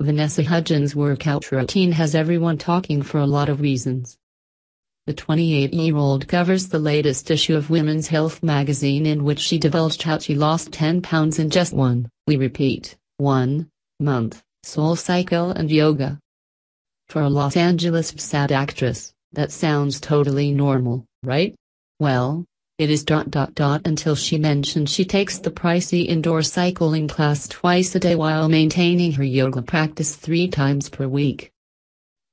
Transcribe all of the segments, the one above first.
Vanessa Hudgens' workout routine has everyone talking for a lot of reasons. The 28-year-old covers the latest issue of Women's Health magazine in which she divulged how she lost 10 pounds in just one, we repeat, one, month, SoulCycle and yoga. For a Los Angeles sad actress, that sounds totally normal, right? Well, it is dot dot dot until she mentioned she takes the pricey indoor cycling class twice a day while maintaining her yoga practice three times per week.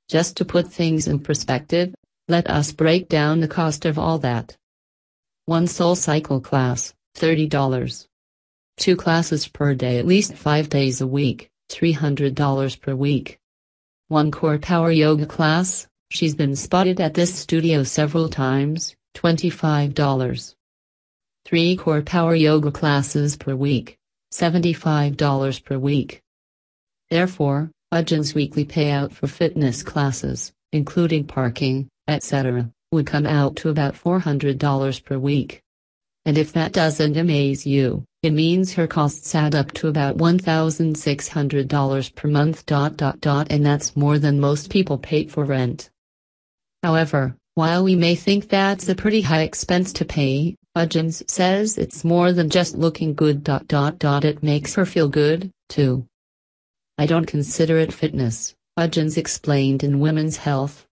Just to put things in perspective, let us break down the cost of all that. One SoulCycle class, $30. Two classes per day at least five days a week, $300 per week. One CorePower Yoga class, she's been spotted at this studio several times, $25. 3 CorePower Yoga classes per week, $75 per week. Therefore, Hudgens' weekly payout for fitness classes, including parking, etc., would come out to about $400 per week. And if that doesn't amaze you, it means her costs add up to about $1,600 per month. Dot, dot, dot, and that's more than most people pay for rent. However, while we may think that's a pretty high expense to pay, Hudgens says it's more than just looking good. Dot, dot, dot, it makes her feel good, too. I don't consider it fitness, Hudgens explained in Women's Health.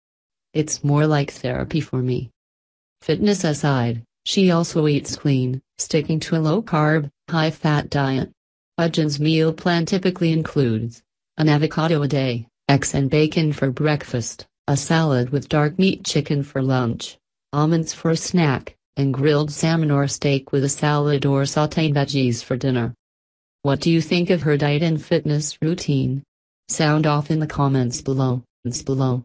It's more like therapy for me. Fitness aside, she also eats clean, sticking to a low carb, high fat diet. Hudgens' meal plan typically includes an avocado a day, eggs and bacon for breakfast, a salad with dark meat chicken for lunch, almonds for a snack, and grilled salmon or steak with a salad or sauteed veggies for dinner. What do you think of her diet and fitness routine? Sound off in the comments below. below.